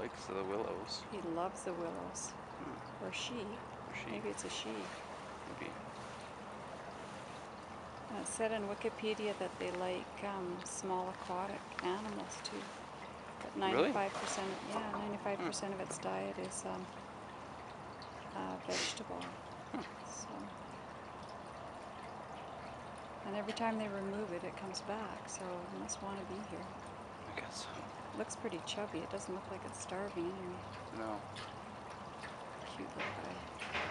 likes the willows. He loves the willows. Or she. Or she. Maybe it's a she. Maybe. Uh, It said on Wikipedia that they like um, small aquatic animals too. But Really? 95% of, yeah, 95% of its diet is um, uh, vegetable. So, and every time they remove it, it comes back. So it must want to be here. I guess so. Looks pretty chubby. It doesn't look like it's starving anyway. No. Cute little guy.